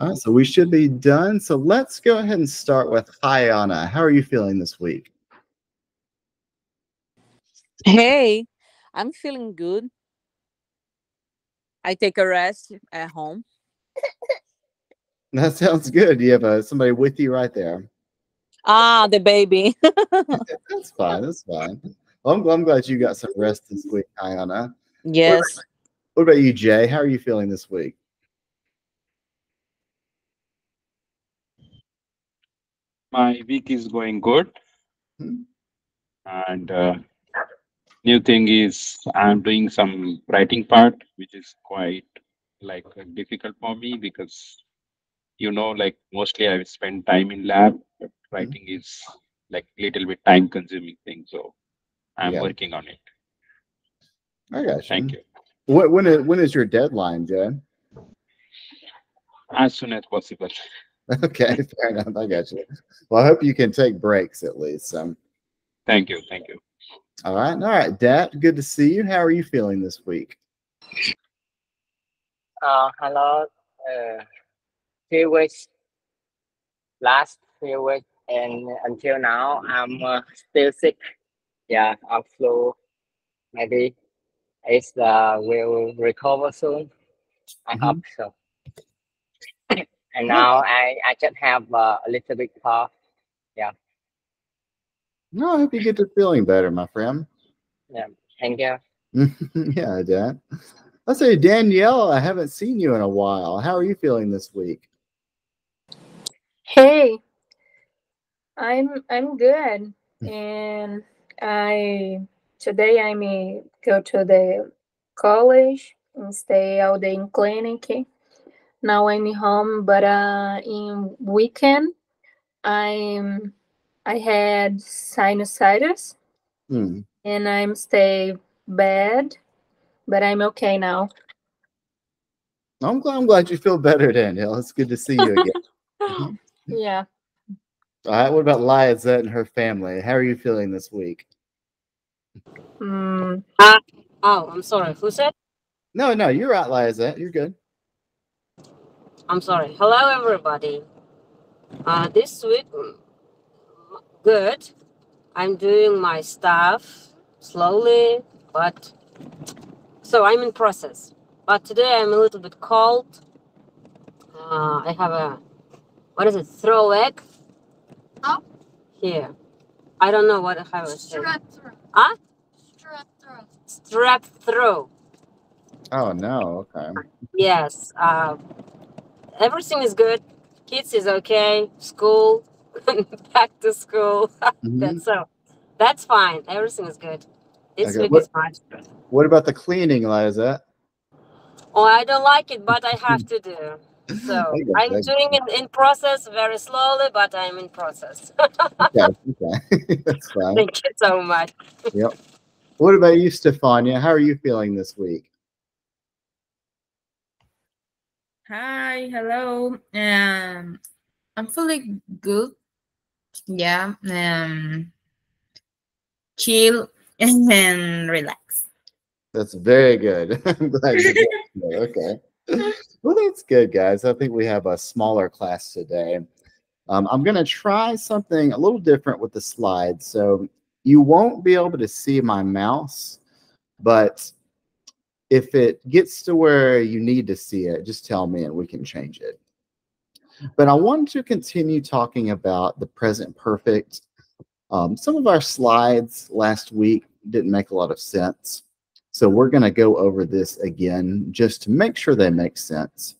All right, so we should be done. So let's go ahead and start with Hayana. How are you feeling this week? Hey, I'm feeling good. I take a rest at home. That sounds good. You have uh, somebody with you right there. Ah, the baby. That's fine. That's fine. Well, I'm, I'm glad you got some rest this week, Ayana. yes. What about you, Jay? How are you feeling this week? My week is going good and uh, new thing is i'm doing some writing part which is quite like uh, difficult for me because you know like mostly i spend time in lab but writing is like little bit time consuming thing so i'm Yeah. working on it I got you. thank you What, when, is, when is your deadline, Jay? as soon as possible Okay, fair enough. I got you. Well, I hope you can take breaks at least. Um, thank you thank you all right. All right, Dat, good to see you. How are you feeling this week? Uh, hello. Uh, few weeks, last few weeks, and until now, I'm uh, still sick. Yeah, of flu. Maybe it's uh, will recover soon. I hope so. And now I, I just have uh, a little bit cough. Yeah. No, I hope you get to feeling better, my friend. Yeah, thank you. yeah, Dat. Let's say Danielle, I haven't seen you in a while. How are you feeling this week? Hey, I'm I'm good, and I today I may go to the college and stay all day in clinic. Now I'm home, but uh, in weekend I'm I had sinusitis Hmm. and I'm stay bad, but I'm okay now. I'm glad, I'm glad you feel better, Danielle. It's good to see you again. Mhm. Yeah. All right. What about Liza and her family? How are you feeling this week? Mm, Oh, I'm sorry. Who said? No, no, you're right, Liza. You're good. I'm sorry. Hello, everybody. Uh, this week, mm, good. I'm doing my stuff slowly, but so I'm in process. But today I'm a little bit cold. Uh, I have a what is it? Throw egg. Oh. Here. I don't know what I have. to say. Strep throat. Huh? Strep throat. Strep throat. Oh no. Okay. Yes. Uh, everything is good. Kids is okay. School, back to school. Mhm. That's so. That's fine. Everything is good. This Okay, week what- is fine. What about the cleaning, Liza? Oh, I don't like it, but I have to do. So I'm doing it in process very slowly, but I'm in process. Okay, okay. That's fine. Thank you so much. Yep. What about you, Stefania? How are you feeling this week? Hi, hello. Um, I'm feeling good. Yeah. Um, chill and relax. That's very good. I'm glad you. Okay. Well, that's good, guys. I think we have a smaller class today. Um, I'm going to try something a little different with the slides. So you won't be able to see my mouse, but if it gets to where you need to see it, just tell me and we can change it. But I want to continue talking about the present perfect. Um, some of our slides last week didn't make a lot of sense. So we're going to go over this again just to make sure they make sense.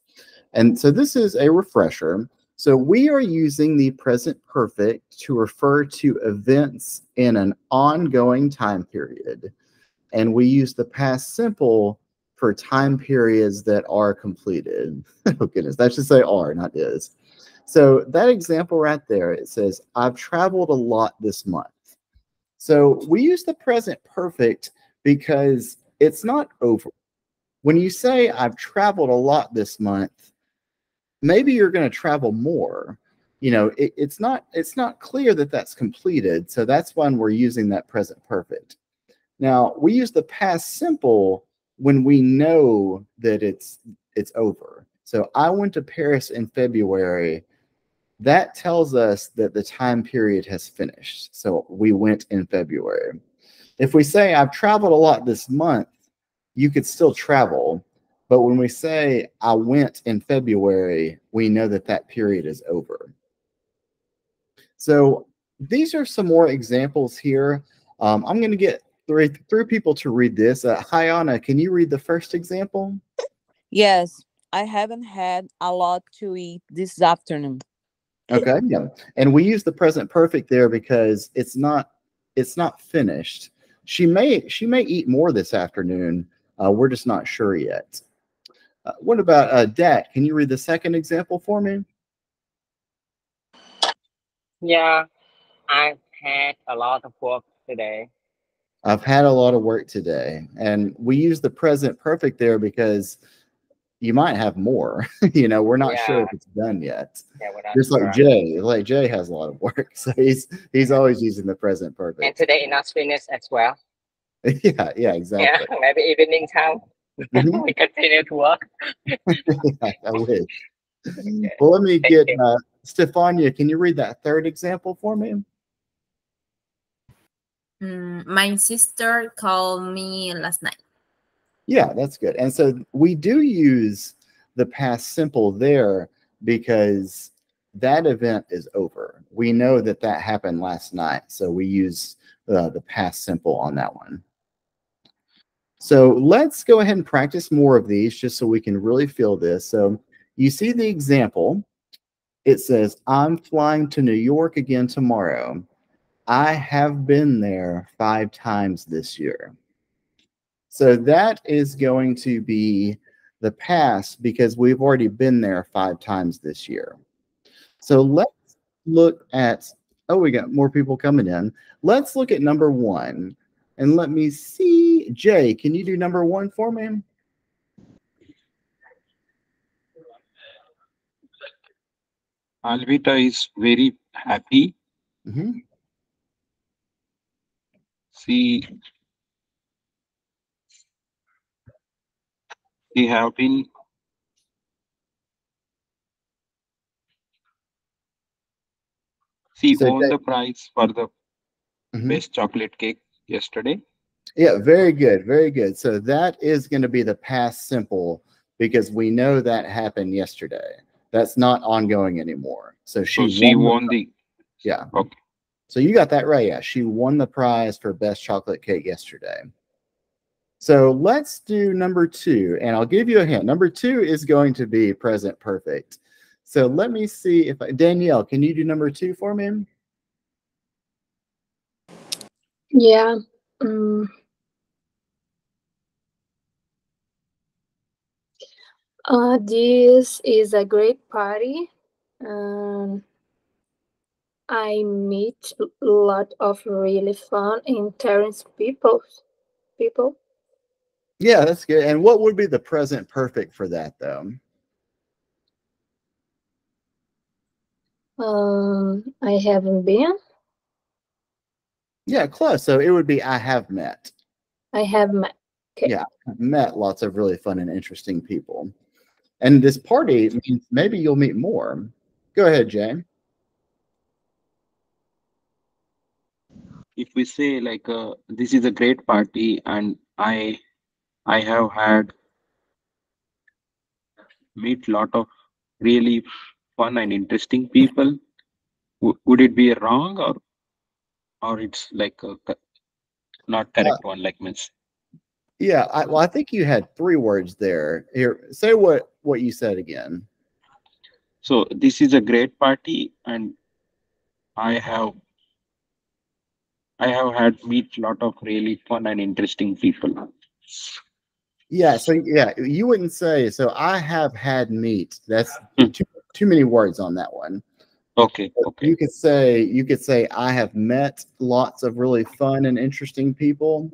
And so this is a refresher. So we are using the present perfect to refer to events in an ongoing time period. And we use the past simple for time periods that are completed. oh goodness, that should say are, not is. So that example right there, it says, I've traveled a lot this month. So we use the present perfect because it's not over. When you say I've traveled a lot this month, maybe you're going to travel more. You know, it, it's not it's not clear that that's completed. So that's when we're using that present perfect. Now we use the past simple when we know that it's it's over. So I went to Paris in February. That tells us that the time period has finished. So we went in February. If we say I've traveled a lot this month, you could still travel. But when we say I went in February, we know that that period is over. So these are some more examples here. Um, I'm going to get three, three people to read this. Uh, hi, Anna, can you read the first example? Yes, I haven't had a lot to eat this afternoon. Okay, yeah. And we use the present perfect there because it's not it's not finished. She may she may eat more this afternoon. Uh, we're just not sure yet. Uh, what about uh, Dat? Can you read the second example for me? Yeah, I've had a lot of work today. I've had a lot of work today, and we use the present perfect there because you might have more. you know, we're not sure if it's done yet. Yeah, Just like sure. Jay, like Jay has a lot of work, so he's he's always using the present perfect. And today not finished as well. yeah, yeah, exactly. Yeah, maybe evening time Mhm. we continue to work. I wish. Well, let me Thank get uh, Stefania. Can you read that third example for me? Mm, my sister called me last night. Yeah, that's good. And so we do use the past simple there because that event is over. We know that that happened last night, so we use uh, the past simple on that one. So let's go ahead and practice more of these just so we can really feel this. So you see the example. It says, I'm flying to New York again tomorrow. I have been there five times this year. So that is going to be the past because we've already been there five times this year. So let's look at, oh, we got more people coming in. Let's look at number one. And let me see, Jay, can you do number one for me? Alvita is very happy. Mhm. She she have been she So won that- the prize for the Mhm. best chocolate cake yesterday. Yeah, very good, very good. So that is going to be the past simple because we know that happened yesterday. That's not ongoing anymore. So she, So she won the won the Yeah. Okay. So you got that right. Yeah. She won the prize for best chocolate cake yesterday. So let's do number two, and I'll give you a hint. Number two is going to be present perfect. So let me see if I, Danielle, can you do number two for me? Yeah. mm. Uh, this is a great party. Um, I meet a lot of really fun, intense people. People. Yeah, that's good. And what would be the present perfect for that, though? Um, I haven't been. Yeah, close. So it would be I have met. I have met. Okay. Yeah, I've met lots of really fun and interesting people. And this party means maybe you'll meet more. Go ahead, Jane. If we say like uh, this is a great party and I I have had meet lot of really fun and interesting people, w- would it be wrong or or it's like a not correct one like means Yeah, I, well, I think you had three words there. Here, say what what you said again. So this is a great party, and I have I have had meet lot of really fun and interesting people. Yeah, so yeah, you wouldn't say so. I have had meat. That's Hmm. too too many words on that one. Okay, okay, You could say you could say I have met lots of really fun and interesting people,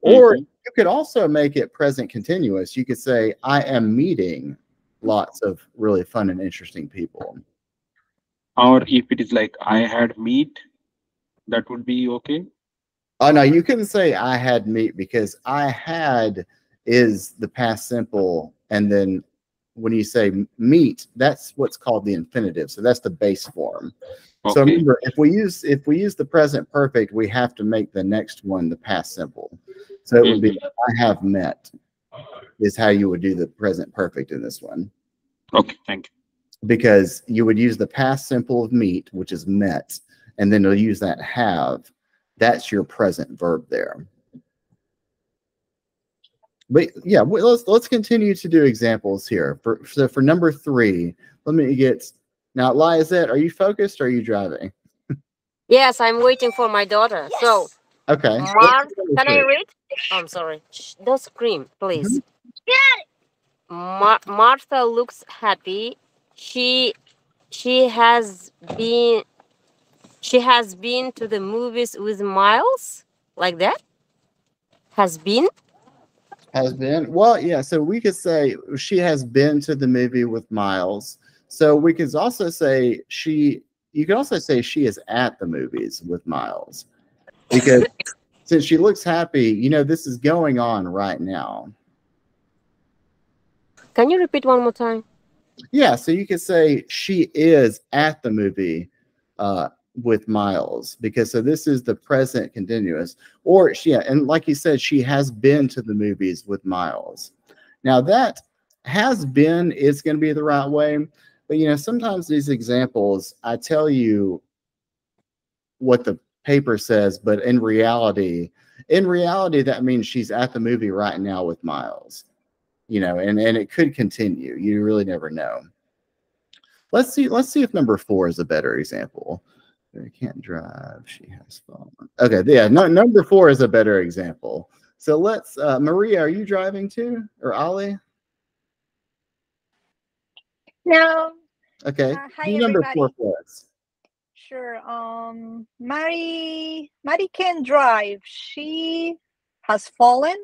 or Mhm. you could also make it present continuous. You could say I am meeting lots of really fun and interesting people. or if it is like I had meet, that would be okay. Oh no, you couldn't say I had meat because I had is the past simple, and then when you say m- meet, that's what's called the infinitive. So that's the base form. So remember, if we use if we use the present perfect, we have to make the next one the past simple. So it would be mm-hmm. I have met is how you would do the present perfect in this one Okay. Thank you. because you would use the past simple of meet, which is met, and then you'll use that have. That's your present verb there. But yeah, let's let's continue to do examples here. For so for number three, let me get now. Lizette, are you focused or are you driving? Yes, I'm waiting for my daughter. So, Okay. Mar- can I read? Oh, I'm sorry. Shh, don't scream, please. Mm-hmm. Mar- Martha looks happy. She she has been she has been to the movies with Miles like that. Has been. Has been well, yeah. So we could say she has been to the movie with Miles. So we could also say she. You could also say she is at the movies with Miles, because since she looks happy, you know this is going on right now. Can you repeat one more time? Yeah, so you could say she is at the movie uh, with Miles because so this is the present continuous, or she, yeah, and like you said, she has been to the movies with Miles. Now that has been is going to be the right way, but you know sometimes these examples I tell you what the paper says, but in reality, in reality that means she's at the movie right now with Miles you know, and and it could continue. You really never know. Let's see. Let's see if number four is a better example. I can't drive. She has fallen. Okay, yeah. No, number four is a better example. So let's. Uh, Maria, are you driving too, or Ali? No, Okay. Uh, hi, do number four everybody. for us. sure. Um, Mary, Mary can drive. She has fallen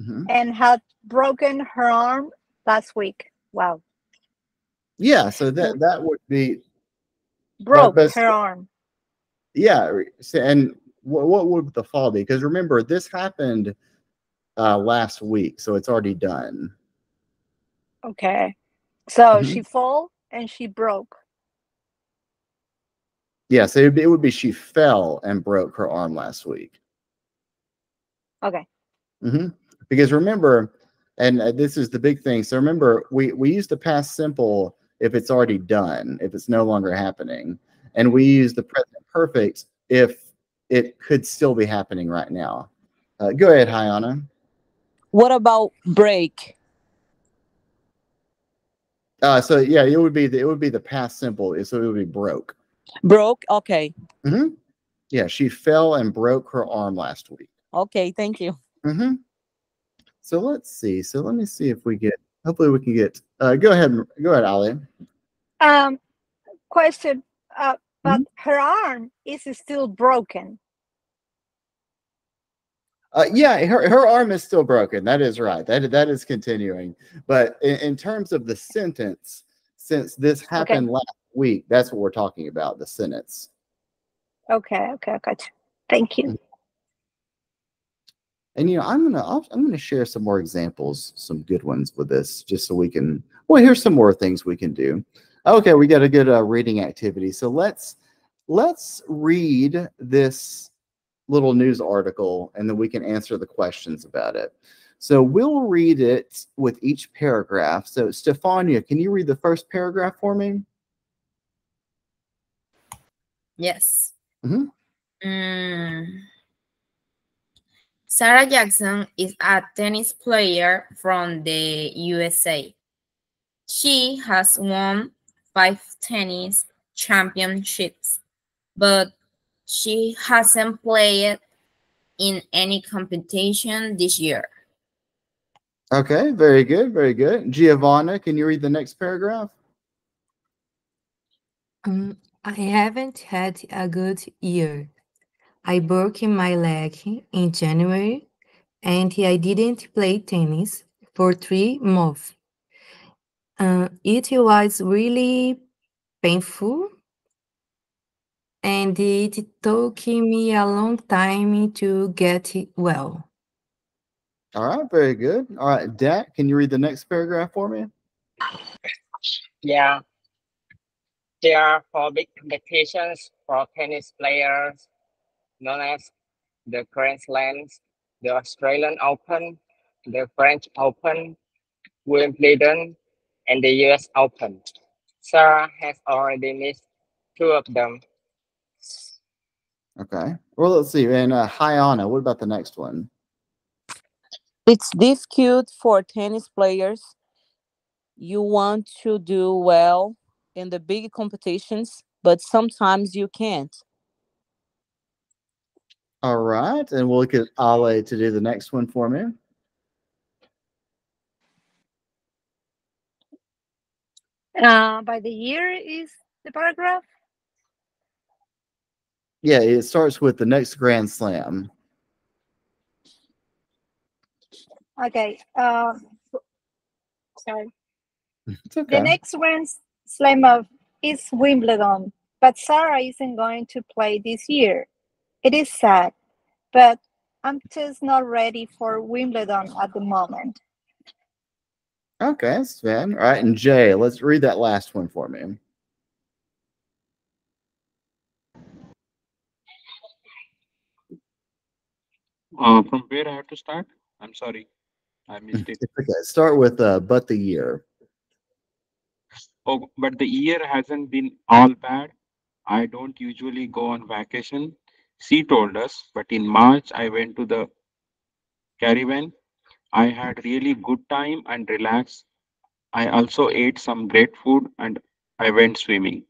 Mhm. and had broken her arm last week. Wow, Yeah. So that that would be broke her arm. Yeah, and what, what would the fall be? Because remember, this happened uh, last week, so it's already done. Okay, so Mhm. she fall and she broke. Yeah, so it would be, it would be she fell and broke her arm last week. Okay, hmm Because remember, and uh, this is the big thing. So remember, we we use the past simple if it's already done, if it's no longer happening, and we use the present perfect if it could still be happening right now. Uh, go ahead, Hayana. What about break? Uh, so yeah, it would be the, it would be the past simple. So it would be broke. Broke? Okay. hmm Yeah, she fell and broke her arm last week. Okay, thank you. hmm So let's see. So let me see if we get. Hopefully, we can get. Uh, go ahead. Go ahead, Ali. um, question. Uh, but her arm is still broken. Uh, yeah, her, her arm is still broken. That is right. That that is continuing. But in, in terms of the sentence, since this happened last week, that's what we're talking about. The sentence. Okay, okay, gotcha. Thank you. And you know, I'm gonna I'll, I'm gonna share some more examples, some good ones with this, just so we can. Well, here's some more things we can do. Okay, we got a good uh, reading activity. So let's let's read this little news article, and then we can answer the questions about it. So we'll read it with each paragraph. So Stefania, can you read the first paragraph for me? Yes. Mhm. Mm. Sarah Jackson is a tennis player from the USA. She has won five tennis championships, but she hasn't played in any competition this year. Okay, very good, very good. Giovanna, can you read the next paragraph? Um, I haven't had a good year. I broke my leg in January and I didn't play tennis for three months. Uh, it was really painful and it took me a long time to get well. All right, very good. All right, Dat, can you read the next paragraph for me? Yeah. There are four big competitions for tennis players known as the Grand Slams, the Australian Open, the French Open, Wimbledon, and the US Open. Sarah has already missed two of them. Okay. Well, let's see. And uh, Hyana, what about the next one? It's difficult for tennis players. You want to do well in the big competitions, but sometimes you can't. All right. And we'll look at Ale to do the next one for me. Uh, by the year is the paragraph. Yeah, it starts with the next Grand Slam. Okay. Uh, sorry. Okay. The next Grand Slam of is Wimbledon, but Sarah isn't going to play this year. It is sad, but I'm just not ready for Wimbledon at the moment. Okay, that's fine. All right. And Jay, let's read that last one for me. Uh, from where I have to start? I'm sorry, I missed it. Okay. Start with uh, but the year. Oh, but the year hasn't been all bad. I don't usually go on vacation. She told us, but in March I went to the Caribbean. I had really good time and relaxed. I also ate some great food and I went swimming.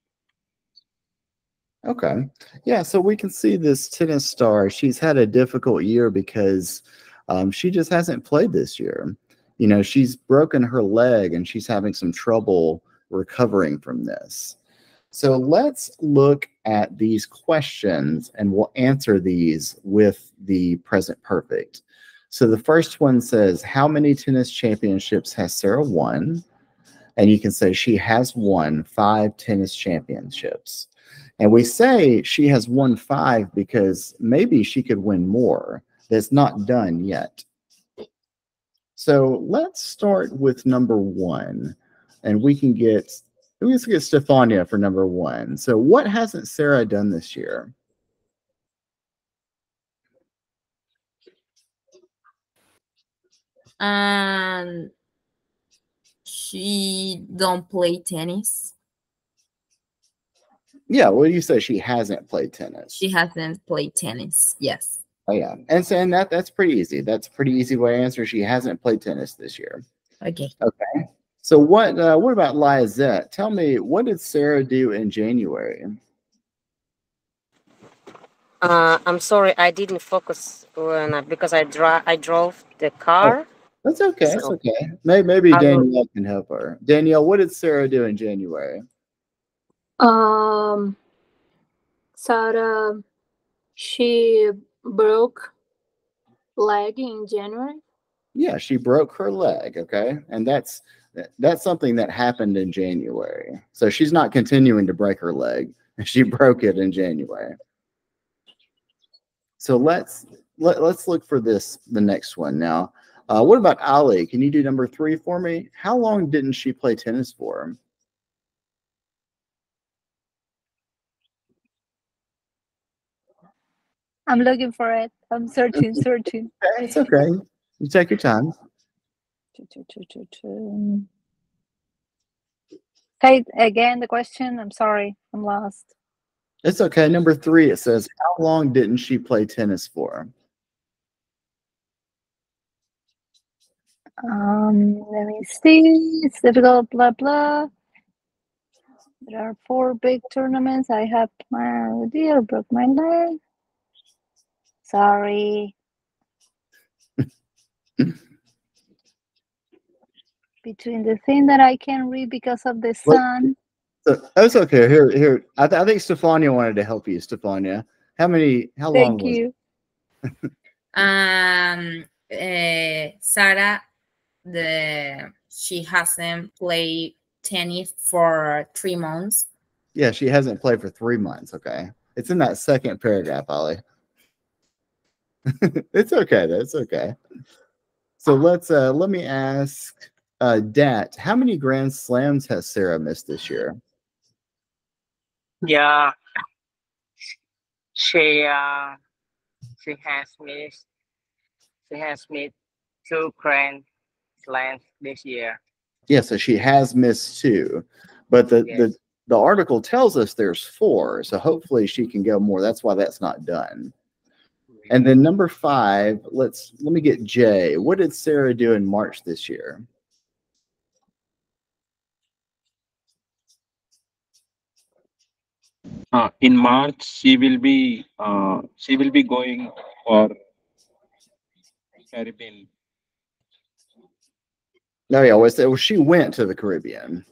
Okay. Yeah, so we can see this tennis star. She's had a difficult year because um, she just hasn't played this year. You know, she's broken her leg and she's having some trouble recovering from this. So let's look at these questions and we'll answer these with the present perfect. So the first one says, How many tennis championships has Sarah won? And you can say she has won five tennis championships. And we say she has won five because maybe she could win more. That's not done yet. So let's start with number one. And we can get, let's get Stefania for number one. So what hasn't Sarah done this year? And she don't play tennis. Yeah, what do you say? She hasn't played tennis. She hasn't played tennis. Yes. Oh yeah, and saying that that's pretty easy. That's a pretty easy way to answer. She hasn't played tennis this year. Okay. Okay. So what? Uh, what about Liazette? Tell me, what did Sarah do in January? Uh, I'm sorry, I didn't focus when I, because I dri- I drove the car. That's okay. That's okay. Maybe, maybe I will- Danielle can help her. Danielle, what did Sarah do in January? Um, Sarah, she broke leg in January. Yeah, she broke her leg. Okay, and that's that's something that happened in January. So she's not continuing to break her leg. She broke it in January. So let's let, let's look for this the next one now. Uh, what about Ali? Can you do number three for me? How long didn't she play tennis for? I'm looking for it. I'm searching, searching. It's okay. You take your time. Okay, again the question. I'm sorry. I'm lost. It's okay. Number three, it says, How long didn't she play tennis for? Um, let me see. It's difficult, blah blah. There are four big tournaments. I have my oh dear broke my leg. Sorry. Between the thing that I can read because of the What- sun. So, that's okay. Here, here. I, th- I think Stefania wanted to help you, Stefania. How many, how long Thank you. Um, uh, Sarah, the she hasn't played tennis for three months. Yeah, she hasn't played for three months. Okay. It's in that second paragraph, Ollie. it's okay. That's okay. So let's uh let me ask uh, Dat, how many Grand Slams has Sarah missed this year? Yeah. She uh she has missed she has missed two grand slams this year. Yeah, so she has missed two, but the Yes. the the article tells us there's four, so hopefully she can go more. That's why that's not done. And then number five, let's let me get Jay. What did Sarah do in March this year? Uh, in March, she will be uh, she will be going for Caribbean. No, yeah, so- well, she went to the Caribbean.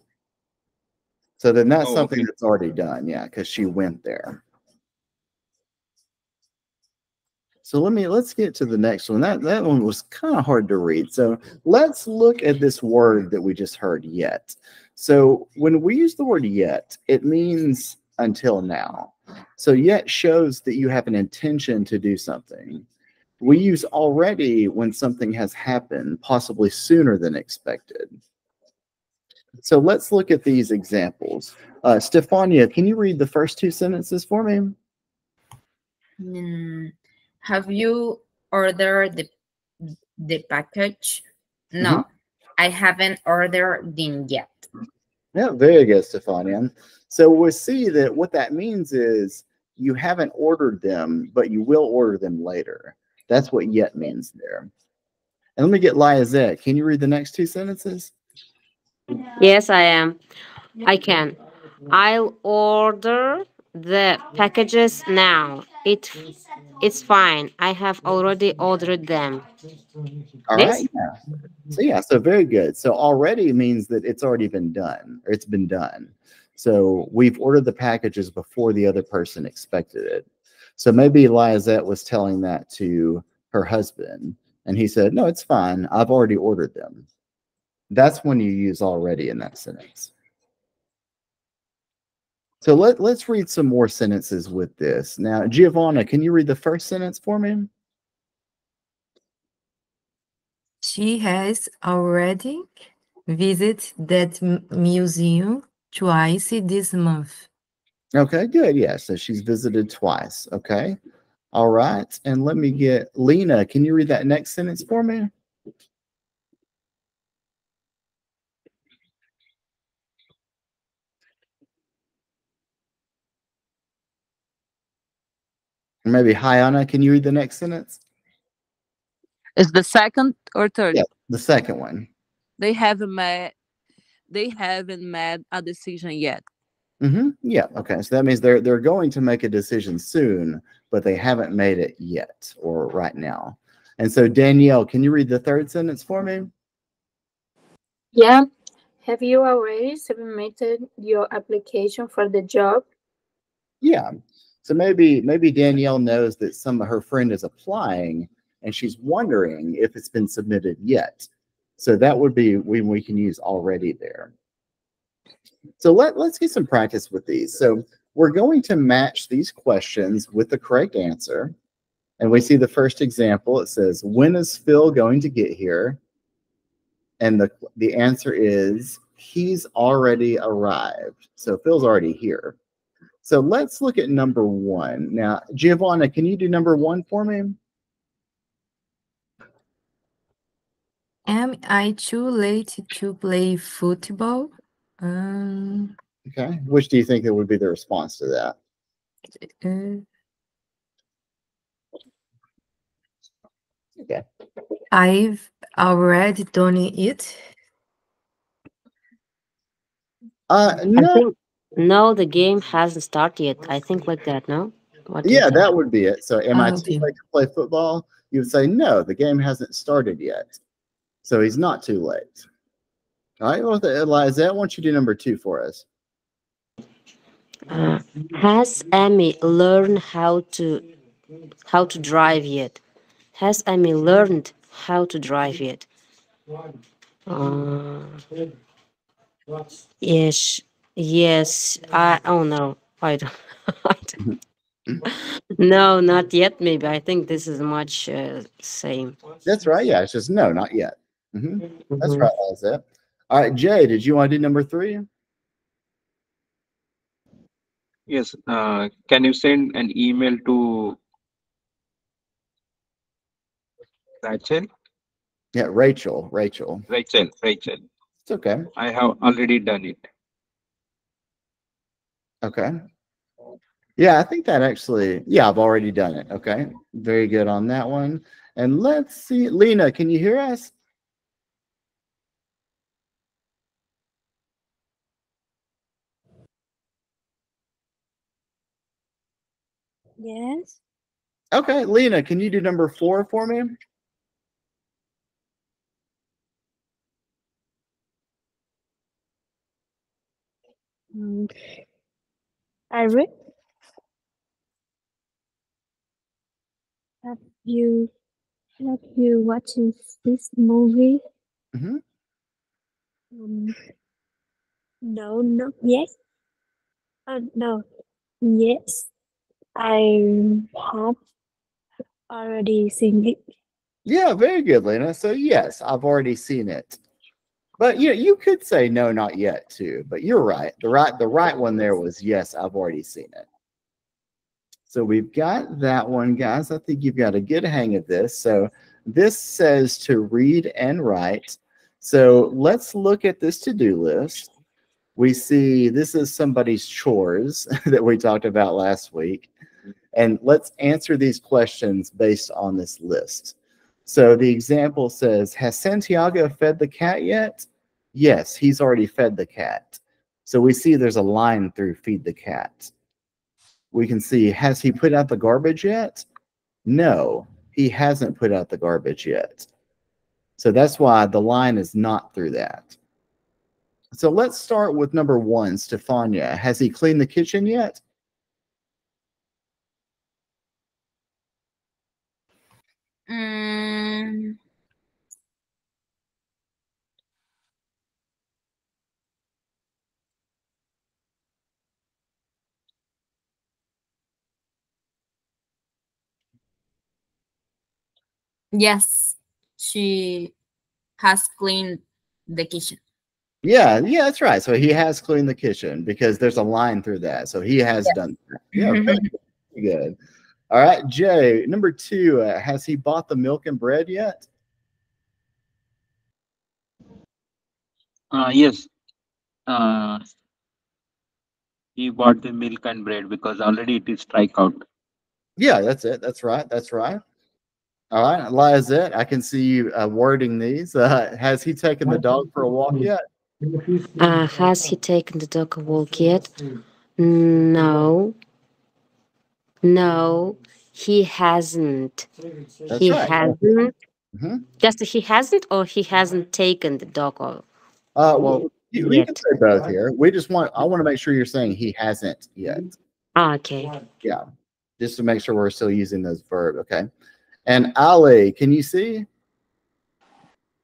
So then that's Oh, something okay. that's already done, yeah, because she went there. So let me let's get to the next one. That that one was kind of hard to read. So let's look at this word that we just heard yet. So when we use the word yet, it means until now. So yet shows that you have an intention to do something. We use already when something has happened, possibly sooner than expected. So let's look at these examples. Uh, Stefania, can you read the first two sentences for me? Mm, have you ordered the the package? No, Mm-hmm. I haven't ordered them yet. Yeah, very good, Stefania. So we see that what that means is you haven't ordered them, but you will order them later. That's what yet means there. And let me get Liazette. Can you read the next two sentences? Yes, I am. I can. I'll order the packages now. It it's fine. I have already ordered them. All This? right. Yeah. So yeah, so very good. So already means that it's already been done or it's been done. So we've ordered the packages before the other person expected it. So maybe Liazette was telling that to her husband, and he said, No, it's fine. I've already ordered them. That's when you use already in that sentence. So let, let's read some more sentences with this. Now, Giovanna, can you read the first sentence for me? She has already visited that museum twice this month. Okay, good. Yeah, so she's visited twice. Okay. All right. And let me get Lena. Can you read that next sentence for me? Maybe Hyana, can you read the next sentence? Is the second or third? Yeah, the second one. They haven't made they haven't made a decision yet. Hmm Yeah. Okay. So that means they're they're going to make a decision soon, but they haven't made it yet or right now. And so Danielle, can you read the third sentence for me? Yeah. Have you already submitted your application for the job? Yeah. So maybe maybe Danielle knows that some of her friend is applying and she's wondering if it's been submitted yet. So that would be when we can use already there. So let, let's get some practice with these. So we're going to match these questions with the correct answer. And we see the first example. It says, when is Phil going to get here? And the, the answer is, he's already arrived. So Phil's already here. So let's look at number one. Now, Giovanna, can you do number one for me? Am I too late to play football? Um, Okay. Which do you think that would be the response to that? uh, Okay. I've already done it. Uh, no. think no, the game hasn't started yet. I think like that, no? What Yeah, think? that would be it. So, am I Oh, too okay. late to play football? You would say, no, the game hasn't started yet. So, he's not too late. All right. Well, Eliza, why don't you do number two for us? Uh, has Amy learned how to how to drive yet? Has Amy learned how to drive yet? Uh, yes, yes. I oh no, I don't. I don't. no, not yet. Maybe I think this is much uh, same. That's right. Yeah, it's just no, not yet. hmm That's Mhm. right, Eliza. All right, Jay, did you want to do number three? Yes. Uh, can you send an email to Rachel? Yeah, Rachel. Rachel. Rachel. Rachel. It's okay. I have already done it. Okay. Yeah, I think that actually, yeah, I've already done it. Okay. Very good on that one. And let's see, Lena, can you hear us? Yes. Okay, Lena, can you do number four for me? Mm. Eric, have you have you watched this movie? Mhm. Um, no, not yet. Uh, no, yes, I have already seen it. Yeah, very good, Lena. So yes, I've already seen it. But you you could say no, not yet too. But you're right. The right the right one there was yes, I've already seen it. So we've got that one, guys. I think you've got a good hang of this. So this says to read and write. So let's look at this to-do list. We see this is somebody's chores that we talked about last week. And let's answer these questions based on this list. So the example says, Has Santiago fed the cat yet? Yes, he's already fed the cat. So we see there's a line through feed the cat. We can see, Has he put out the garbage yet? No, he hasn't put out the garbage yet. So that's why the line is not through that. So let's start with number one, Stefania. Has he cleaned the kitchen yet? Mm, yes, she has cleaned the kitchen. Yeah, yeah, that's right. So he has cleaned the kitchen because there's a line through that. So he has Yes. done that. Yeah, good. good. All right, Jay, number two, uh, has he bought the milk and bread yet? Uh, yes. Uh, he bought the milk and bread because already it is strikeout. Yeah, that's it. That's right. That's right. All right, Lizette, I can see you uh, wording these. Uh, has he taken the dog for a walk yet? Uh, has he taken the dog a walk yet? No. No, he hasn't. That's he right. hasn't. Mhm. Just he hasn't, or he hasn't taken the dog. Or Uh, Well, you, you can say both here. We just want, I want to make sure you're saying he hasn't yet. Okay. Yeah, just to make sure we're still using those verb. Okay. And Ali, can you see?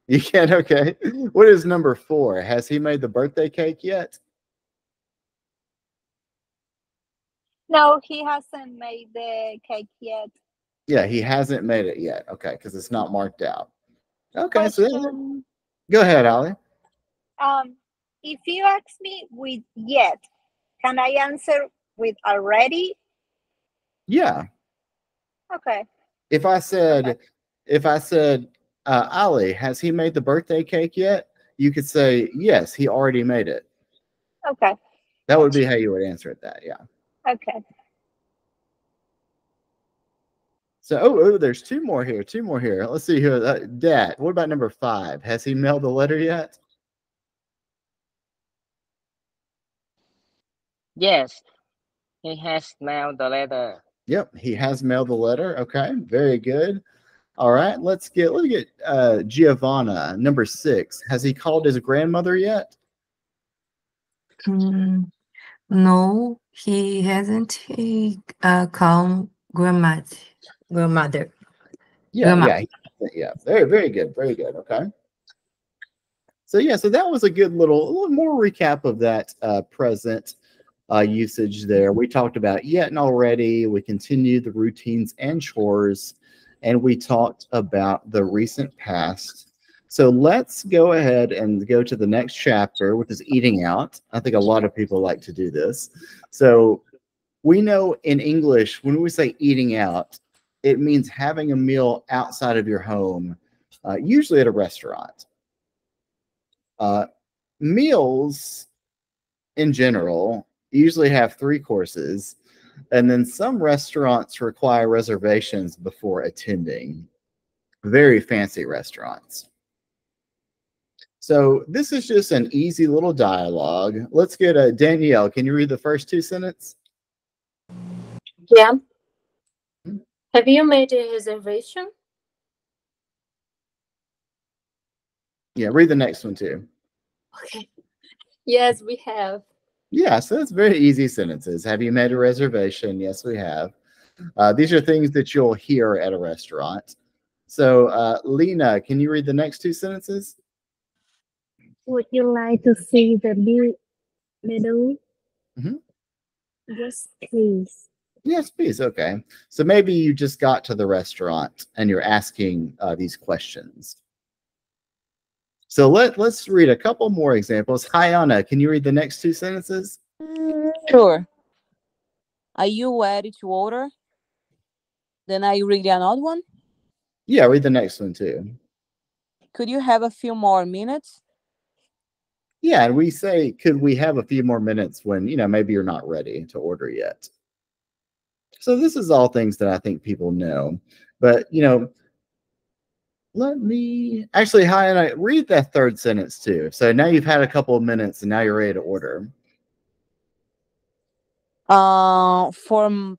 You can't. Okay. What is number four? Has he made the birthday cake yet? No, he hasn't made the cake yet. Yeah, he hasn't made it yet. Okay, because it's not marked out. Okay, so then- go ahead, Ali. um, if you ask me with yet, can I answer with already? Yeah. Okay. If I said, if I said, uh, Ali, has he made the birthday cake yet? You could say, yes, he already made it. Okay. That would be how you would answer it. That, yeah. Okay. So, oh, oh, there's two more here. Two more here. Let's see who. Uh, Dat, what about number five? Has he mailed the letter yet? Yes, he has mailed the letter. Yep, he has mailed the letter. Okay, very good. All right, let's get let's get uh, Giovanna number six. Has he called his grandmother yet? Mm, no, he hasn't he, uh, called grandma, grandmother. Yeah, yeah, yeah. Very, very good, very good. Okay. So yeah, so that was a good little, a little more recap of that uh, present uh, usage there. We talked about yet and already. We continued the routines and chores, and we talked about the recent past So let's go ahead and go to the next chapter, which is eating out. I think a lot of people like to do this. So we know in English, when we say eating out, it means having a meal outside of your home, uh, usually at a restaurant. Uh, meals in general usually have three courses, and then some restaurants require reservations before attending. Very fancy restaurants. So this is just an easy little dialogue. Let's get a Danielle. Can you read the first two sentences? Yeah. Have you made a reservation? Yeah, read the next one too. Okay. Yes, we have. Yeah, so that's very easy sentences. Have you made a reservation? Yes, we have. Uh, these are things that you'll hear at a restaurant. So, uh, Lena, can you read the next two sentences? Would you like to see the view menu? Mhm. Yes, please. Yes, please. Okay. So maybe you just got to the restaurant and you're asking uh, these questions. So let, let's read a couple more examples. Hi, Anna, can you read the next two sentences? Sure. Are you ready to order? Then I read another one. Yeah, read the next one too. Could you have a few more minutes? Yeah, and we say, could we have a few more minutes when, you know, maybe you're not ready to order yet. So this is all things that I think people know. But, you know, let me actually, hi, and I read that third sentence too. So now you've had a couple of minutes and now you're ready to order. Uh, for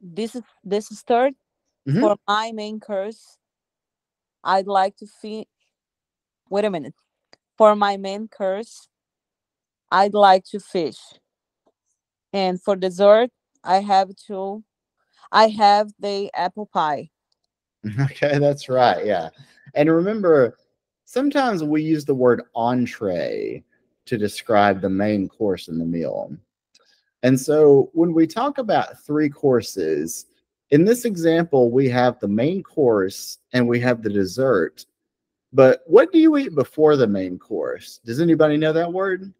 this is this is 3rd Mhm. for my main course, I'd like to feed. Wait a minute. For my main course, I'd like to fish. And for dessert, I have to. I have the apple pie. Okay, that's right. Yeah. And remember, sometimes we use the word entree to describe the main course in the meal. And so when we talk about three courses, in this example, we have the main course and we have the dessert. But what do you eat before the main course? Does anybody know that word?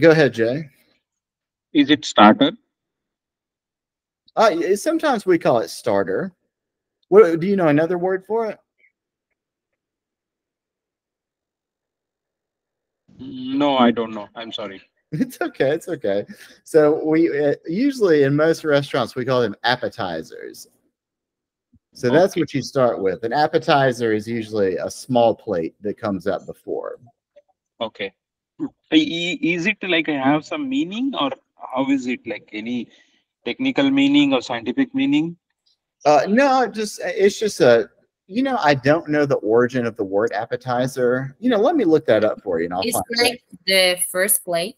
Go ahead, Jay. Is it starter? Uh, sometimes we call it starter. What do you know another word for it? No, I don't know. I'm sorry. It's okay. It's okay. So we uh, usually in most restaurants we call them appetizers. So that's what you start with. An appetizer is usually a small plate that comes up before. Okay. I- i- Is it like I have some meaning or how is it like any technical meaning or scientific meaning? Uh, no, just it's just a. You know, I don't know the origin of the word appetizer. You know, let me look that up for you, and I'll It's find out. like the first plate.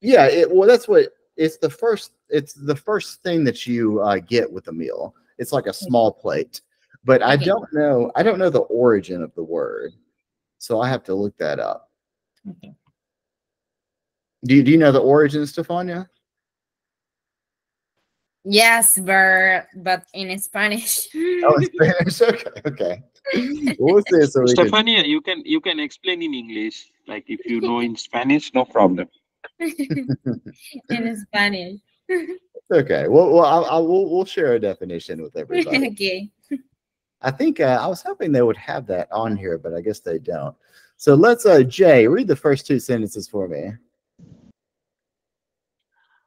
Yeah, it, well, that's what it's the first. It's the first thing that you uh, get with a meal. It's like a small plate, but I Okay. don't know. I don't know the origin of the word, so I have to look that up. Okay. Do you, do you know the origin, Stefania? Yes, but but in Spanish. Oh, in Spanish. Okay, okay. We'll see. So we can, Stefania, you can you can explain in English. Like if you know in Spanish, no problem. in Spanish. okay. Well, well, I'll, I'll, we'll we'll share a definition with everybody. okay. I think uh, I was hoping they would have that on here, but I guess they don't. So let's, uh, Jay, read the first two sentences for me.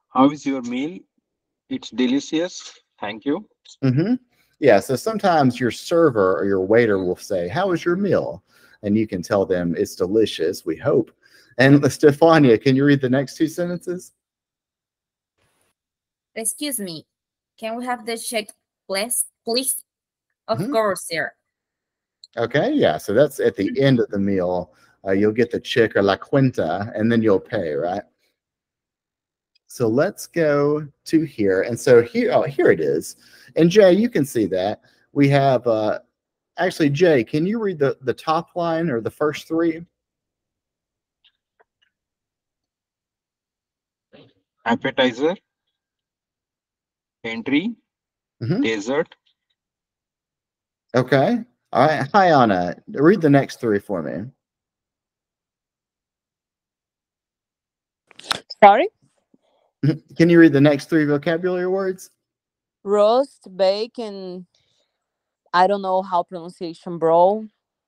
How is your meal? It's delicious. Thank you. Mm-hmm. Yeah. So sometimes your server or your waiter will say, How is your meal?" And you can tell them it's delicious. We hope. And Stefania, can you read the next two sentences? Excuse me. Can we have the check, please? Please. Of Mhm. course, sir. Okay. Yeah. So that's at the end of the meal. Uh, you'll get the check or la cuenta, and then you'll pay, right? So let's go to here. And so here, oh, here it is. And Jay, you can see that we have. Uh, actually, Jay, can you read the the top line or the first three? Appetizer, entry, Mhm. dessert, Okay. All right. Hi, Anna. Read the next three for me. Sorry? Can you read the next three vocabulary words? Roast, bake, and I don't know how pronunciation, bro.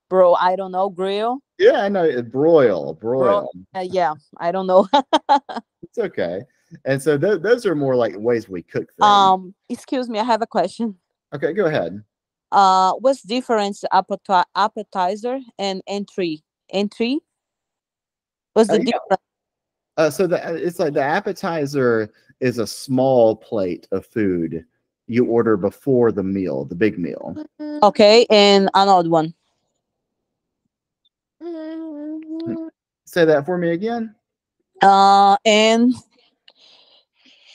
Bro, I don't know. Grill. Yeah, I know. it- Broil. Broil. Uh, yeah, I don't know. It's okay. And so th- those are more like ways we cook things. um, excuse me, I have a question. okay, go ahead. Uh, what's difference appeti- appetizer and entry? Entry. What's Uh, the yeah. difference? Uh, so the, it's like the appetizer is a small plate of food you order before the meal, the big meal. Okay, and another one. Say that for me again. Uh, and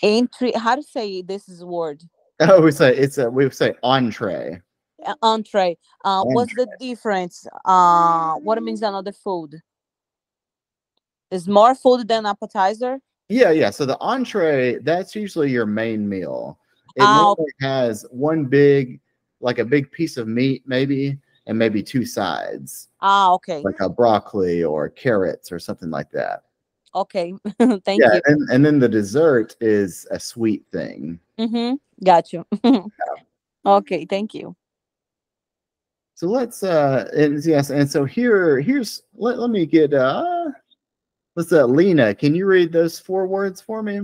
entry. How to say this is word? Oh, we say it's a we say entree. Uh, entree. Uh, what's the difference? Uh, what means another food? Is more food than appetizer? Yeah, yeah. So the entree, that's usually your main meal. It Ah, normally has one big, like a big piece of meat, maybe, and maybe two sides, Ah, okay, like a broccoli or carrots or something like that. Okay. Thank yeah, you. and, and then the dessert is a sweet thing. Mm-hmm. Got you. okay, thank you. So let's uh and yes, and so here here's let, let me get uh let's uh Lena, can you read those four words for me?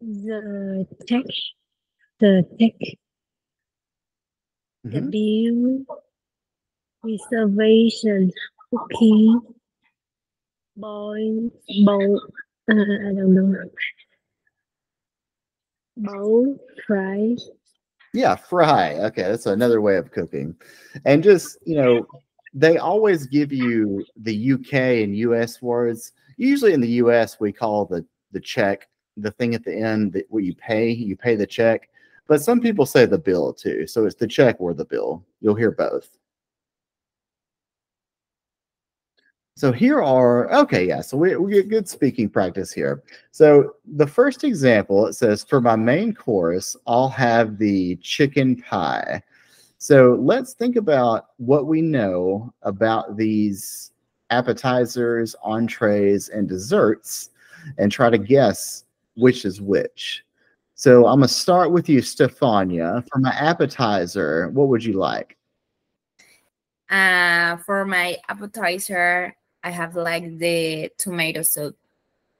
The check, the check, the Mhm. bill, reservation, cooking, boil, bowl, uh, I don't know. Bowl, fry, Yeah, fry. Okay, that's another way of cooking. And just, you know, they always give you the UK and US words. Usually in the US we call the the check the thing at the end that what you pay, you pay the check. But some people say the bill too. So it's the check or the bill. You'll hear both. So here are okay, yeah. So we, we get good speaking practice here. So the first example it says, for my main course, I'll have the chicken pie. So let's think about what we know about these appetizers, entrees, and desserts, and try to guess which is which. So I'm gonna start with you, Stefania. For my appetizer, what would you like? Uh, for my appetizer, I have like the tomato soup.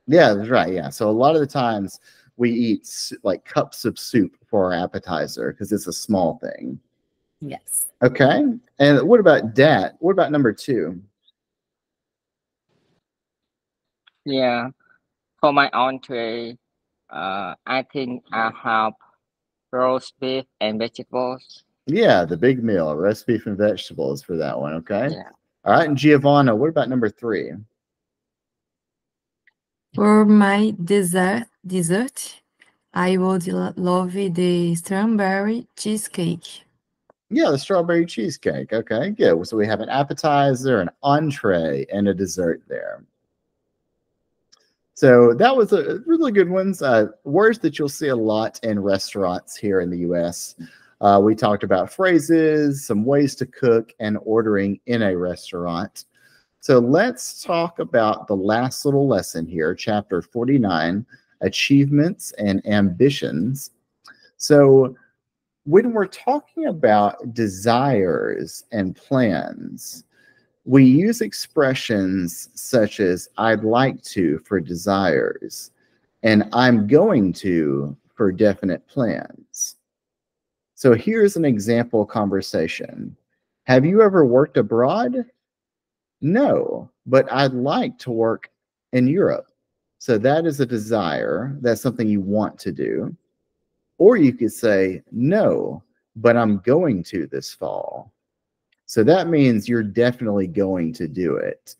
Yeah, that's right. Yeah. So a lot of the times we eat like cups of soup for our appetizer because it's a small thing. Yes. Okay. And what about Dat? What about number two? Yeah. For my entree, uh, I think I have roast beef and vegetables. Yeah, the big meal, roast beef and vegetables for that one. Okay. Yeah. All right. And Giovanna, what about number three? For my dessert, dessert, I would love the strawberry cheesecake. Yeah, the strawberry cheesecake. Okay, good. So we have an appetizer, an entree, and a dessert there. So that was a really good ones. Uh, words that you'll see a lot in restaurants here in the U.S. Uh, we talked about phrases, some ways to cook, and ordering in a restaurant. So let's talk about the last little lesson here, chapter 49, achievements and ambitions. So when we're talking about desires and plans, we use expressions such as I'd like to for desires and I'm going to for definite plans. So here's an example conversation. Have you ever worked abroad? No, but I'd like to work in Europe. So that is a desire. That's something you want to do. Or you could say, no, but I'm going to this fall. So that means you're definitely going to do it.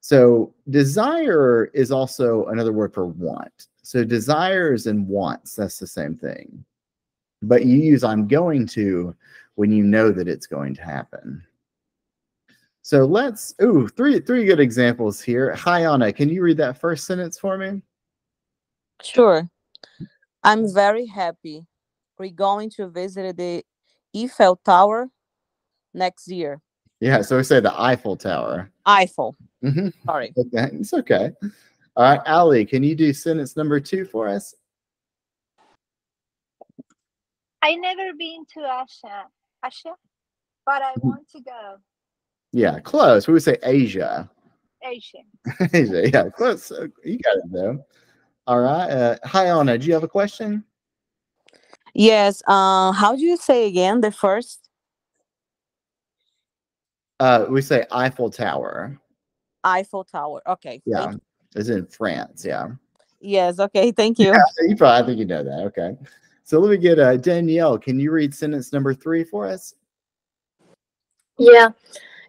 So desire is also another word for want. So desires and wants, that's the same thing. But you use I'm going to when you know that it's going to happen. So let's ooh, three three good examples here. Hi Anna, can you read that first sentence for me? Sure. I'm very happy. We're going to visit the Eiffel Tower next year. Yeah, so we say the Eiffel Tower. Eiffel. hmm Sorry. Okay, it's okay. All right, Ali, can you do sentence number two for us? I never been to Asia, Asia, but I want to go. Yeah, close. We would say Asia. Asia. Asia, yeah, close. You got it though. All right. Uh, hi Anna, do you have a question? Yes. Uh, how do you say again the first? Uh, we say Eiffel Tower. Eiffel Tower. Okay. Yeah, it's in France. Yeah. Yes. Okay. Thank you. you probably I think you know that. Okay. So let me get uh, Danielle. Can you read sentence number three for us? Yeah.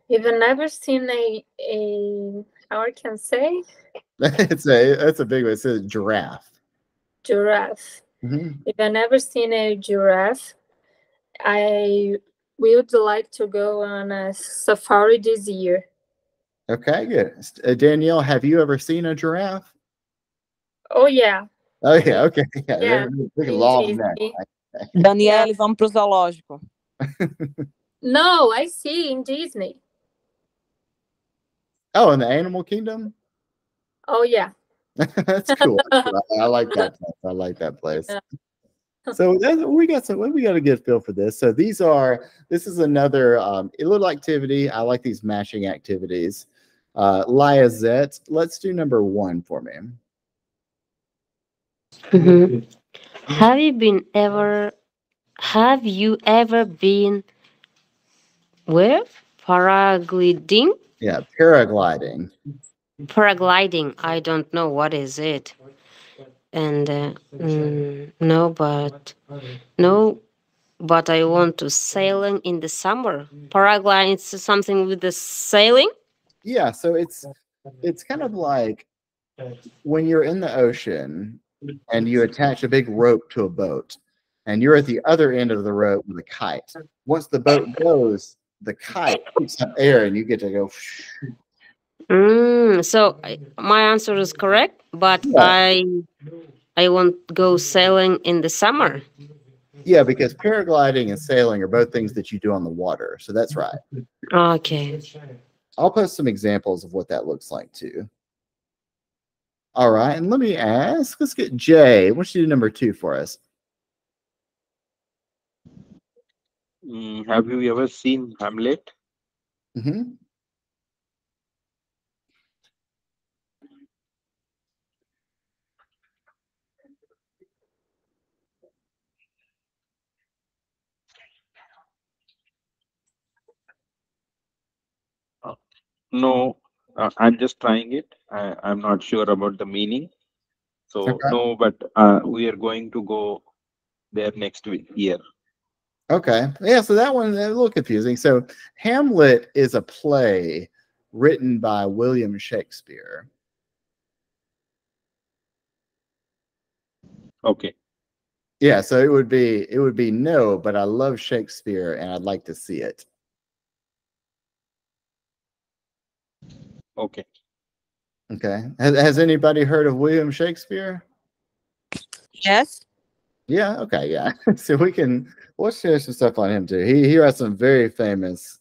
If I've never seen a a how I can say it's a that's a big one. It says giraffe. giraffe. Mhm. If I've never seen a giraffe, I would like to go on a safari this year. Okay, good. Uh, Danielle, have you ever seen a giraffe? Oh yeah. Oh yeah. Okay. Yeah. Yeah, they're big, in long neck. Disney. Daniele, vamos pro zoológico. No, I see in Disney. Oh, in the animal kingdom. Oh yeah. That's cool. I, I like that. place. I like that place. Yeah. So we got some. We got a good feel for this. So these are. This is another um, little activity. I like these matching activities. Uh, Liazette, let's do number one for me. Mhm. Have you been ever have you ever been where? Paragliding? Yeah, paragliding. Paragliding. I don't know what is it. And uh, mm, no, but no, but I want to sailing in the summer. Paragliding is something with the sailing. Yeah, so it's it's kind of like when you're in the ocean and you attach a big rope to a boat and you're at the other end of the rope with a kite. Once the boat goes, the kite keeps up air and you get to go. Mm, so I- my answer is correct, but Yeah. I I want go sailing in the summer. Yeah, because paragliding and sailing are both things that you do on the water. So that's right. Okay. I'll post some examples of what that looks like too. All right, and let me ask, let's get Jay. Why don't you do number two for us? Mm, have you ever seen Hamlet? hmm No, uh, I'm just trying it. I, I'm not sure about the meaning. So Okay. no, but uh, we are going to go there next week year. Okay. Yeah, so that one a little confusing. So Hamlet is a play written by William Shakespeare. Okay. Yeah, so it would be it would be no, but I love Shakespeare and I'd like to see it. Okay. Okay. Has, has anybody heard of William Shakespeare? Yes. Yeah, okay, yeah. so we can we'll share some stuff on him too. He he writes some very famous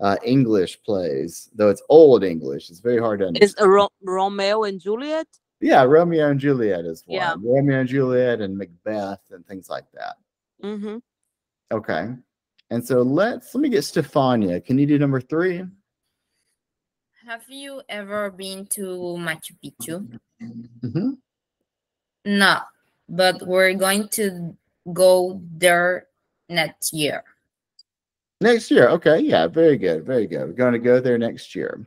uh English plays, though it's old English. It's very hard to understand. Is Ro- Romeo and Juliet? Yeah, Romeo and Juliet is one. Yeah. Romeo and Juliet and Macbeth and things like that. Mm-hmm. Okay. And so let's let me get Stefania. Can you do number three? Have you ever been to Machu Picchu? hmm No, but we're going to go there next year. Next year. Okay. Yeah, very good. Very good. We're going to go there next year.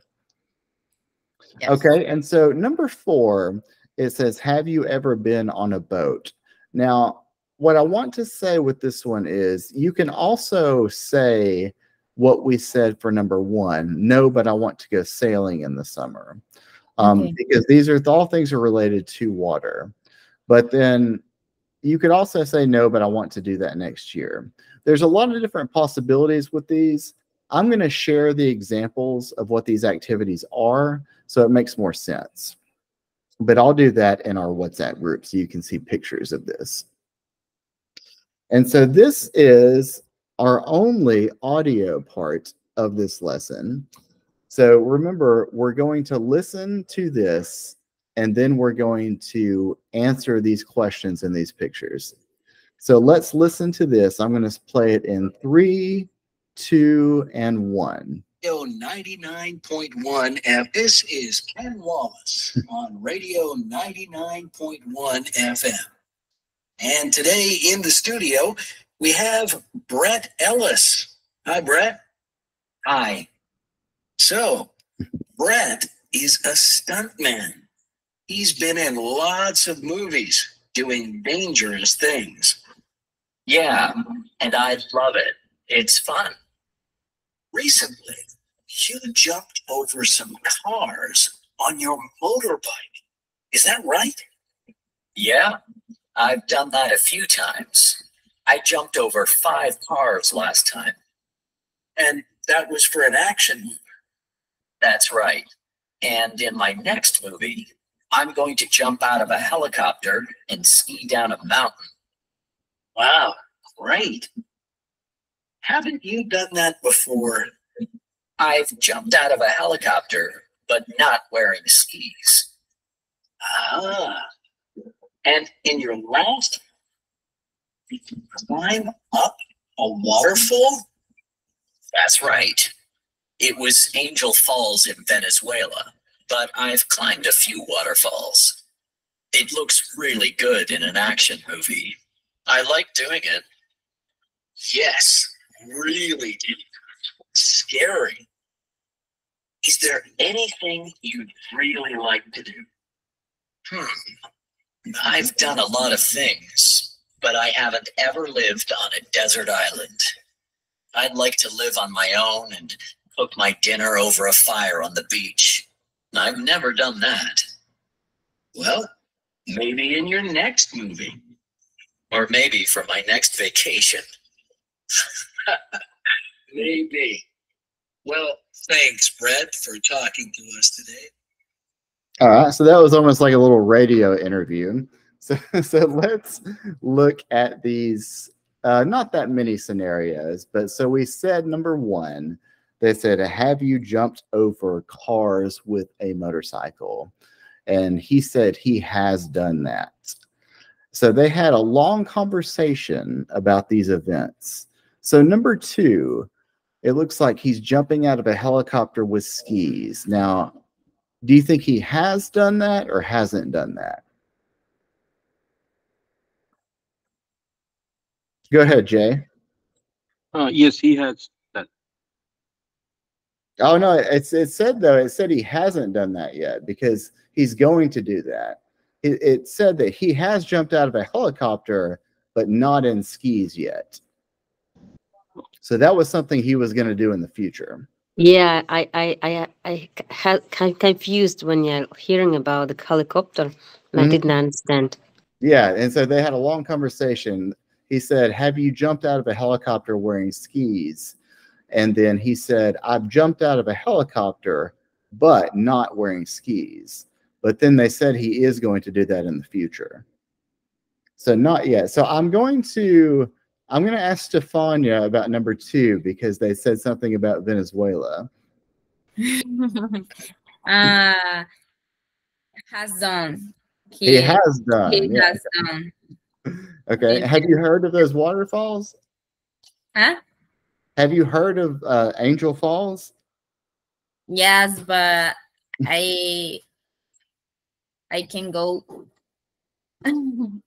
Yes. Okay. And so number four, it says, Have you ever been on a boat? Now, what I want to say with this one is you can also say what we said for number one no, but I want to go sailing in the summer. Um, Okay. Because these are all things are related to water. But then you could also say no, but I want to do that next year. There's a lot of different possibilities with these. I'm going to share the examples of what these activities are so it makes more sense. But I'll do that in our WhatsApp group so you can see pictures of this. And so this is our only audio part of this lesson. So remember, we're going to listen to this and then we're going to answer these questions in these pictures. So let's listen to this. I'm going to play it in three, two, and one. Radio 99.1 F. This is Ken Wallace on Radio 99.1 FM. And today in the studio, we have Brett Ellis. Hi, Brett. Hi. So, Brett is a stuntman. He's been in lots of movies doing dangerous things. Yeah, and I love it. It's fun. Recently, you jumped over some cars on your motorbike. Is that right? Yeah, I've done that a few times. I jumped over five cars last time. And that was for an action movie. That's right. And in my next movie, I'm going to jump out of a helicopter and ski down a mountain. Wow, great. Haven't you done that before? I've jumped out of a helicopter, but not wearing skis. Ah. And in your last, climb up a waterfall? That's right. It was Angel Falls in Venezuela, but I've climbed a few waterfalls. It looks really good in an action movie. I like doing it. Yes, really scary. Is there anything you'd really like to do? Hmm. I've done a lot of things, but I haven't ever lived on a desert island. I'd like to live on my own and cook my dinner over a fire on the beach. I've never done that. Well, maybe in your next movie. Or maybe for my next vacation. maybe. Well, thanks, Brett, for talking to us today. All right, so that was almost like a little radio interview. So, so let's look at these. Uh, not that many scenarios, but so we said number one, they said, "Have you jumped over cars with a motorcycle?" And he said he has done that. So they had a long conversation about these events. So number two, it looks like he's jumping out of a helicopter with skis. Now, do you think he has done that or hasn't done that? Go ahead, Jay. Uh, yes, he has that. Oh no, it's it said though, it said he hasn't done that yet because he's going to do that. It, it said that he has jumped out of a helicopter, but not in skis yet. So that was something he was going to do in the future. Yeah, I I I I had kind confused when you're hearing about the helicopter. and I Mhm. didn't understand. Yeah, and so they had a long conversation. He said, "Have you jumped out of a helicopter wearing skis?" And then he said, "I've jumped out of a helicopter, but not wearing skis." But then they said he is going to do that in the future. So not yet. So I'm going to I'm going to ask Stefania about number two because they said something about Venezuela. uh, has done. He has done, He yeah. has done. Okay. Have you heard of those waterfalls? Huh? Have you heard of uh, Angel Falls? Yes, but I I can go.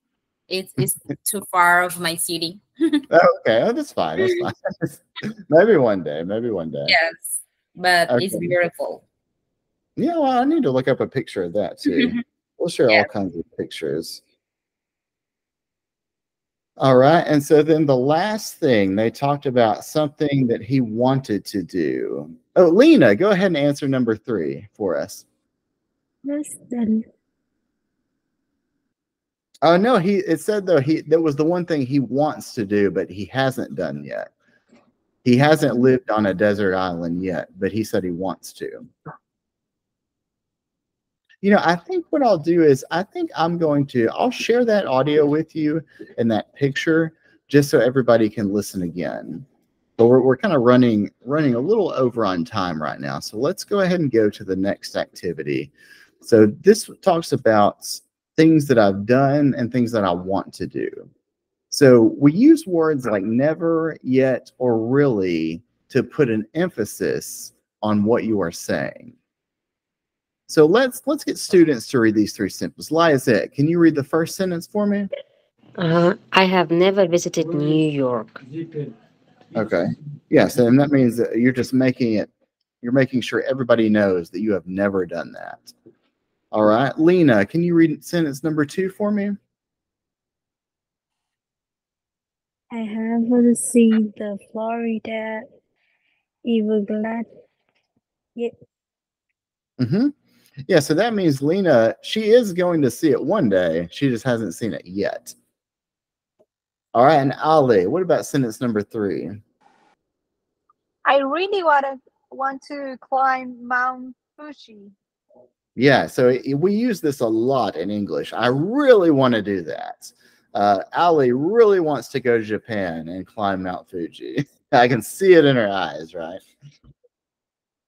it's it's too far of my city. Okay, oh, that's fine. That's fine. maybe one day. Maybe one day. yes, but it's beautiful. Yeah, well, I need to look up a picture of that too. we'll share all kinds of pictures. All right, and so then the last thing they talked about something that he wanted to do. Oh, Lena, go ahead and answer number three for us. Yes, Daddy. Oh no, he it said though he that was the one thing he wants to do, but he hasn't done yet. He hasn't lived on a desert island yet, but he said he wants to. You know, I think what I'll do is I think I'm going to I'll share that audio with you and that picture just so everybody can listen again. But we're, we're kind of running running a little over on time right now. So let's go ahead and go to the next activity. So this talks about things that I've done and things that I want to do. So we use words like never, yet, or really to put an emphasis on what you are saying. So let's let's get students to read these three sentences. Liazette, can you read the first sentence for me? Uh, I have never visited New York. Okay. Yes, and that means that you're just making it you're making sure everybody knows that you have never done that. All right. Lena, can you read sentence number two for me? I haven't seen the Florida Everglades yet. Mm-hmm. Yeah, so that means Lena, she is going to see it one day. She just hasn't seen it yet. All right, and Ali, what about sentence number three? I really want to want to climb Mount Fuji. Yeah, so it- we use this a lot in English. I really want to do that. Uh, Ali really wants to go to Japan and climb Mount Fuji. I can see it in her eyes, right?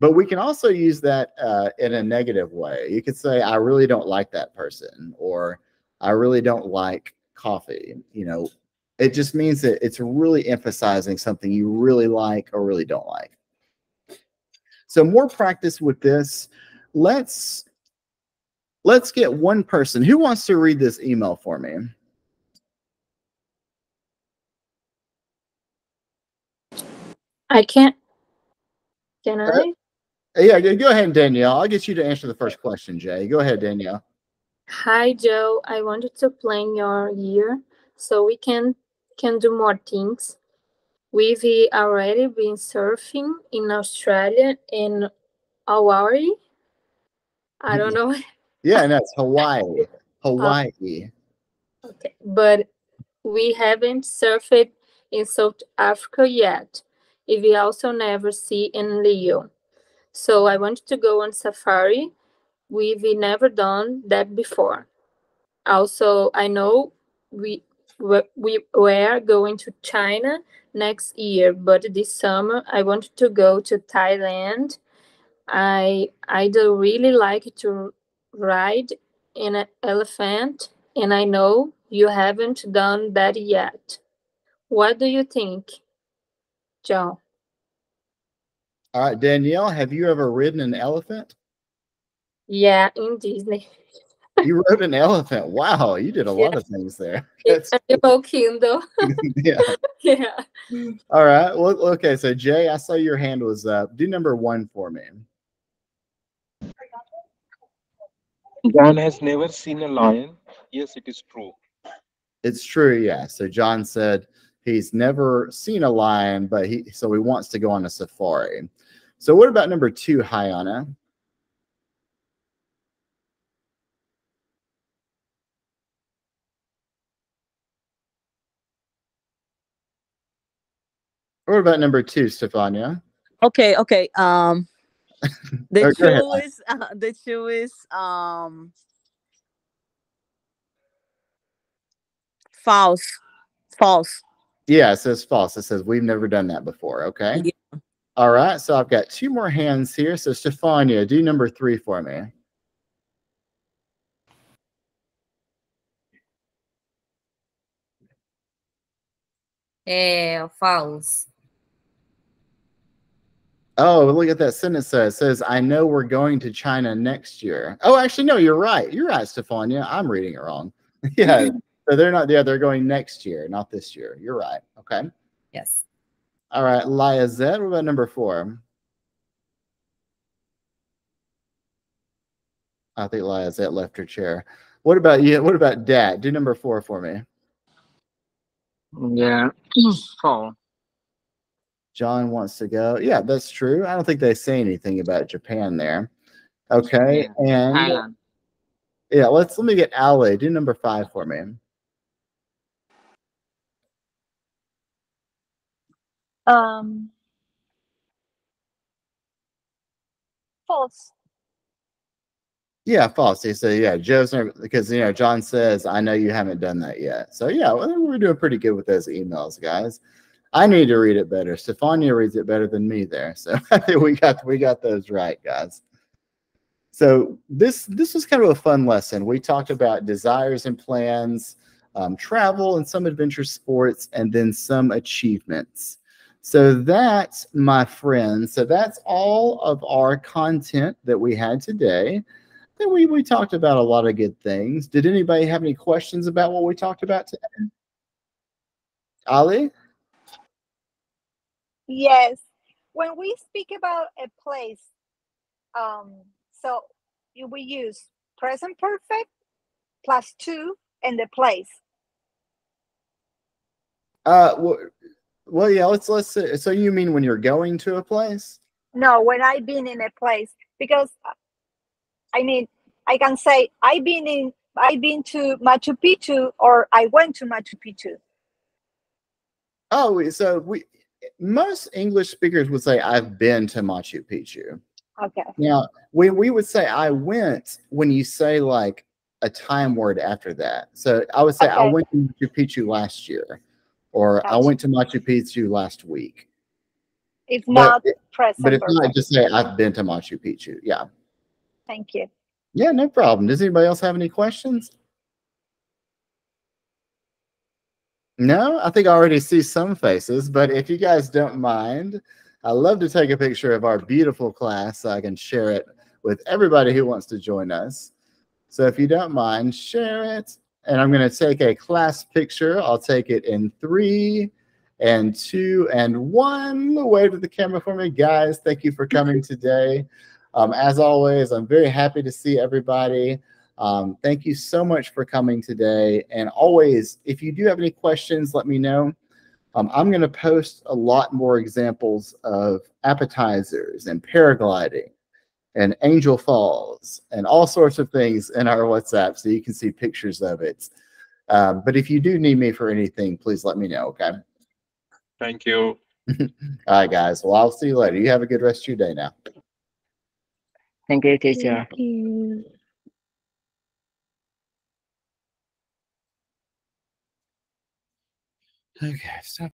But we can also use that uh, in a negative way. You could say, I really don't like that person, or I really don't like coffee. You know, it just means that it's really emphasizing something you really like or really don't like. So more practice with this. Let's let's get one person who wants to read this email for me. I can't. Can I? Yeah, go ahead, Danielle. I'll get you to answer the first question, Jay. Go ahead, Danielle. Hi Joe, I wanted to plan your year so we can can do more things. We've already been surfing in Australia in Hawaii. I don't know, Yeah, and that's Hawaii. Hawaii. okay, but we haven't surfed in South Africa yet. If we also never see in Leo. So I wanted to go on safari. We've never done that before. Also, I know we we we were going to China next year, but this summer I wanted to go to Thailand. I I do really like to ride in an elephant, and I know you haven't done that yet. What do you think, John? All right, Danielle, have you ever ridden an elephant? Yeah, in Disney. You rode an elephant. Wow, you did a lot of things there. It's Animal Kingdom. yeah. yeah. All right. Well, okay. So Jay, I saw your hand was up. Do number one for me. John has never seen a lion. Yes, it is true. It's true, yeah. So John said he's never seen a lion, but he so he wants to go on a safari. So what about number two, Hayana? What about number two, Stefania? Okay, okay. Um, the go ahead. is uh, the shoe is um false, false. Yeah, it says false. It says we've never done that before. Okay. Yeah. All right. So I've got two more hands here. So Stefania, do number three for me. Eh, false. Oh, look at that sentence says. It says, I know we're going to China next year. Oh, actually, no, you're right. You're right, Stefania. I'm reading it wrong. yeah. So they're not, yeah, they're going next year, not this year. You're right. Okay. Yes. All right. Liazette, what about number four? I think Liazette left her chair. What about you? What about Dat? Do number four for me. Yeah. Four. John wants to go. Yeah, that's true. I don't think they say anything about Japan there. Okay. And Thailand. yeah, let's let me get Ali. Do number five for me. Um, false. Yeah, false. He said, yeah, Joe's because you know John says, I know you haven't done that yet. So yeah, well, we're doing pretty good with those emails, guys. I need to read it better. Stefania reads it better than me there. So we got we got those right, guys. So this this was kind of a fun lesson. We talked about desires and plans, um, travel, and some adventure sports, and then some achievements. So that's my friends. So that's all of our content that we had today. Then we we talked about a lot of good things. Did anybody have any questions about what we talked about today? Ali? Yes. When we speak about a place, um, so you- we use present perfect plus two and the place. Uh, well, well, yeah. Let's let's. say- So you mean when you're going to a place? No, when I've been in a place, because uh, I mean, I can say I've been in, I've been to Machu Picchu, or I went to Machu Picchu. Oh, so we most English speakers would say I've been to Machu Picchu. Okay. Now, we we would say I went when you say like a time word after that. So I would say I went to Machu Picchu last year, or I went to Machu Picchu last week. It's But not present But if not, perfect. just say I've been to Machu Picchu. Yeah. Thank you. Yeah, no problem. Does anybody else have any questions? No, I think I already see some faces, but if you guys don't mind, I love to take a picture of our beautiful class so I can share it with everybody who wants to join us. So if you don't mind, share it. And I'm going to take a class picture. I'll take it in three and two and one. Wave to the camera for me, guys. Thank you for coming today. Um, as always, I'm very happy to see everybody. Um, thank you so much for coming today. And always, if you do have any questions, let me know. Um, I'm going to post a lot more examples of appetizers and paragliding and Angel Falls and all sorts of things in our WhatsApp so you can see pictures of it. Um, but if you do need me for anything, please let me know. Okay. Thank you. All right, guys. Well, I'll see you later. You have a good rest of your day now. Thank you, teacher. Thank you. Okay. Stop.